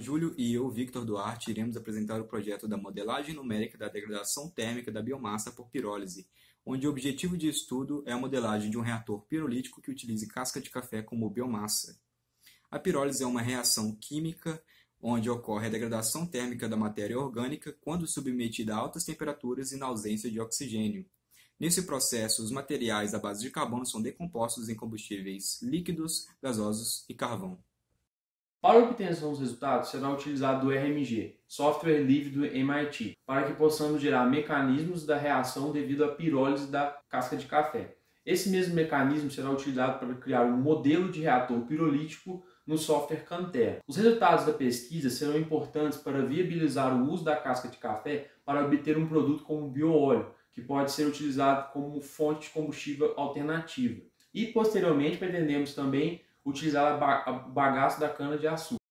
Júlio e eu, Victor Duarte, iremos apresentar o projeto da modelagem numérica da degradação térmica da biomassa por pirólise, onde o objetivo de estudo é a modelagem de um reator pirolítico que utilize casca de café como biomassa. A pirólise é uma reação química onde ocorre a degradação térmica da matéria orgânica quando submetida a altas temperaturas e na ausência de oxigênio. Nesse processo, os materiais à base de carbono são decompostos em combustíveis líquidos, gasosos e carvão. Para obtenção dos resultados, será utilizado o RMG, software livre do MIT, para que possamos gerar mecanismos da reação devido à pirólise da casca de café. Esse mesmo mecanismo será utilizado para criar um modelo de reator pirolítico no software Cantera. Os resultados da pesquisa serão importantes para viabilizar o uso da casca de café para obter um produto como bioóleo, que pode ser utilizado como fonte de combustível alternativa. E posteriormente pretendemos também utilizar o bagaço da cana-de-açúcar.